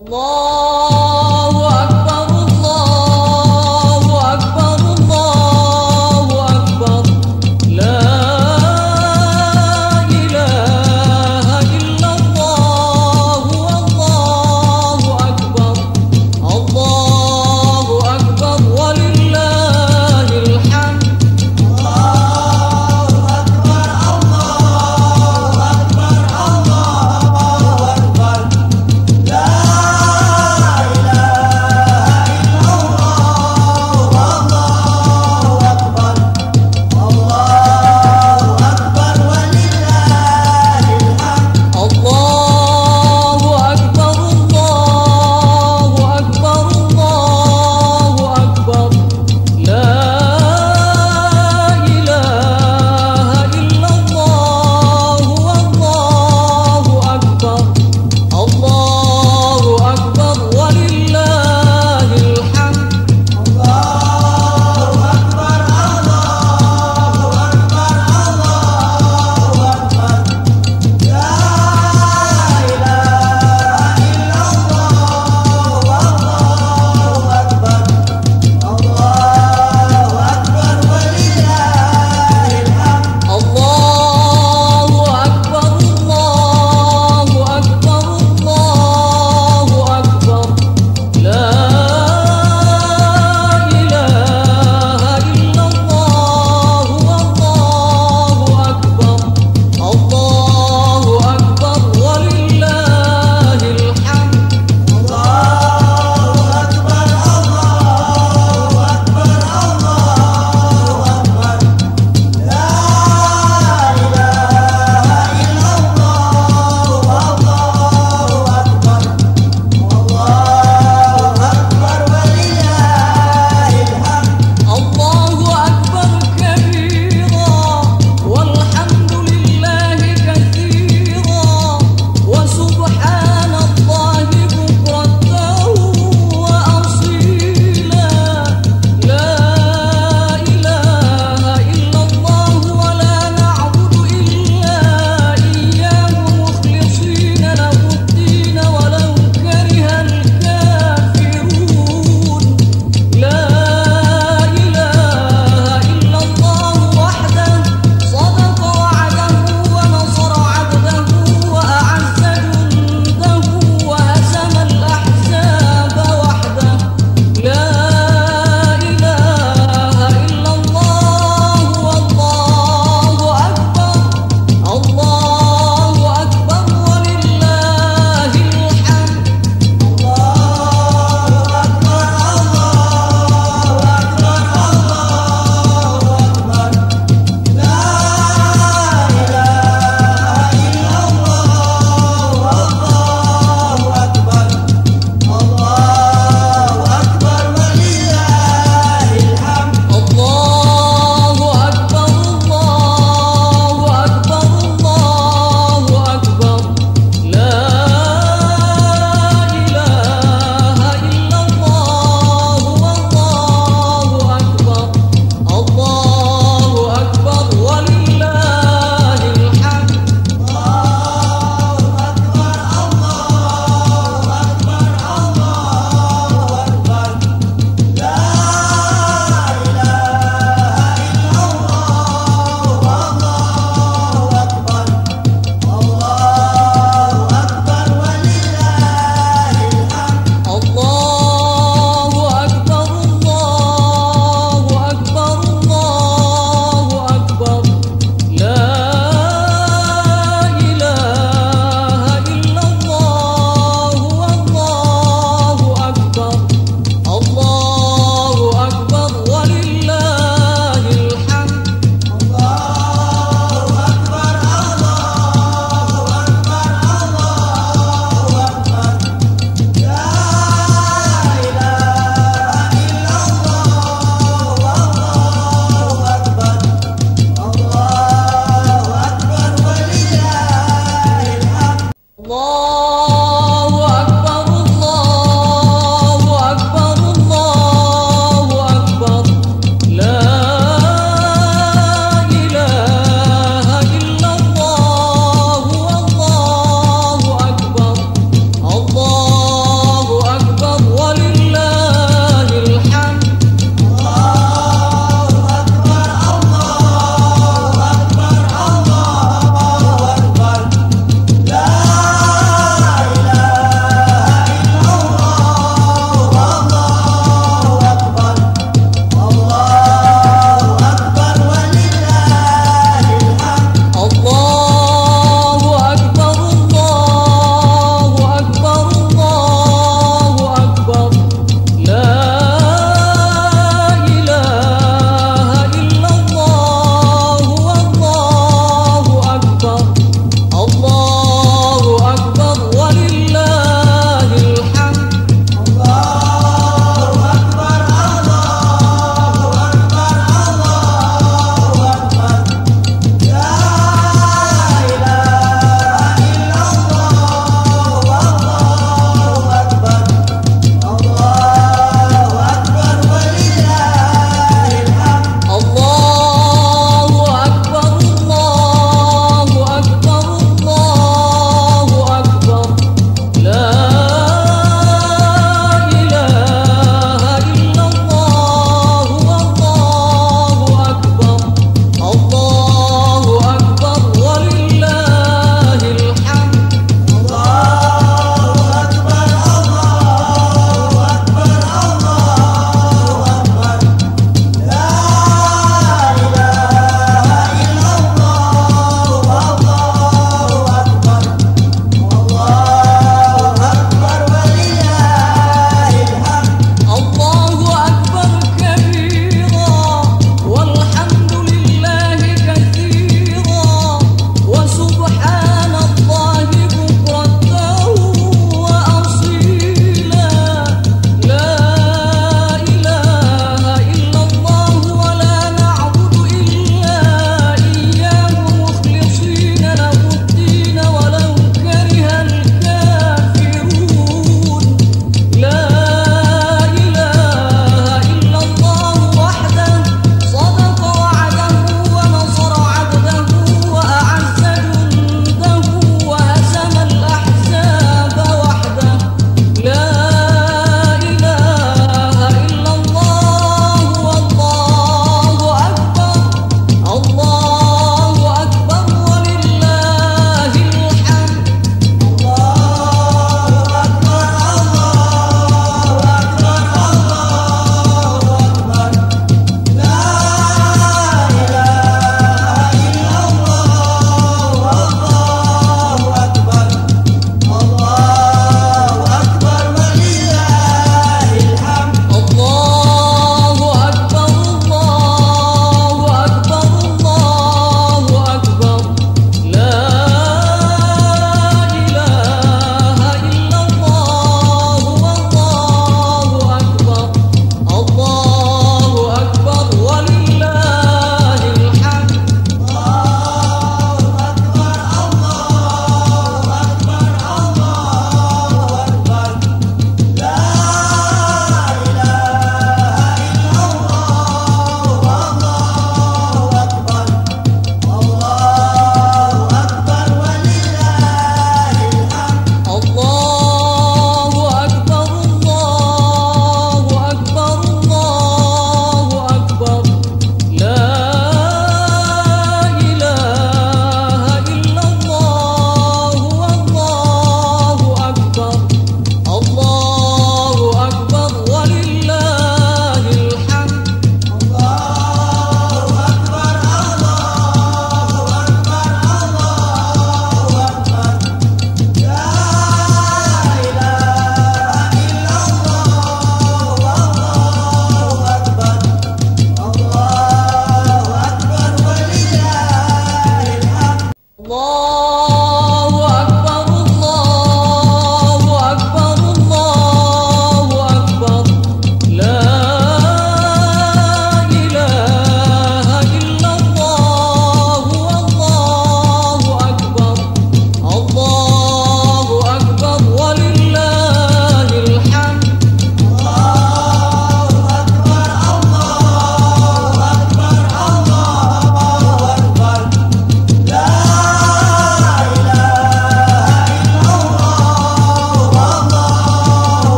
Allah.